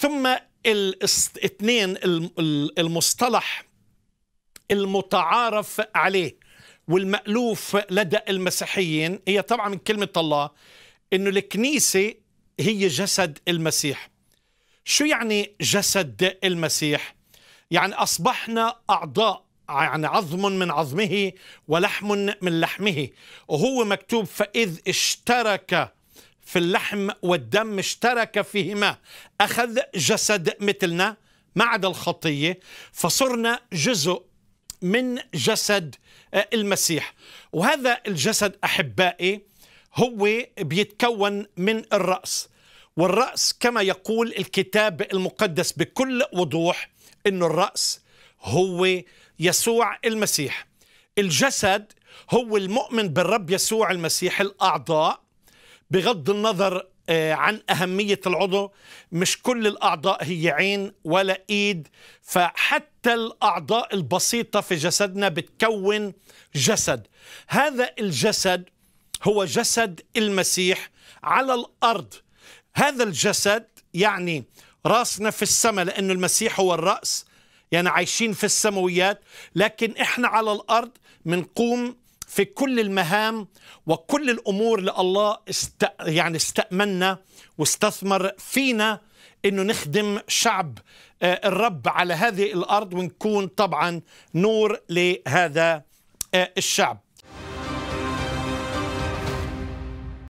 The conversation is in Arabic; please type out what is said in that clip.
ثم الاثنين المصطلح المتعارف عليه والمألوف لدى المسيحيين هي طبعا من كلمة الله إنه الكنيسة هي جسد المسيح شو يعني جسد المسيح؟ يعني أصبحنا أعضاء يعني عظم من عظمه ولحم من لحمه وهو مكتوب فإذ اشترك في اللحم والدم اشترك فيهما. أخذ جسد مثلنا ما عدا الخطية فصرنا جزء من جسد المسيح. وهذا الجسد أحبائي هو بيتكون من الرأس. والرأس كما يقول الكتاب المقدس بكل وضوح أنه الرأس هو يسوع المسيح. الجسد هو المؤمن بالرب يسوع المسيح الأعضاء بغض النظر عن أهمية العضو مش كل الأعضاء هي عين ولا إيد فحتى الأعضاء البسيطة في جسدنا بتكون جسد. هذا الجسد هو جسد المسيح على الأرض. هذا الجسد يعني راسنا في السماء لأنه المسيح هو الرأس يعني عايشين في السماويات لكن إحنا على الأرض منقوم في كل المهام وكل الأمور الله است... يعني استأمنا واستثمر فينا إنه نخدم شعب الرب على هذه الأرض ونكون طبعا نور لهذا الشعب.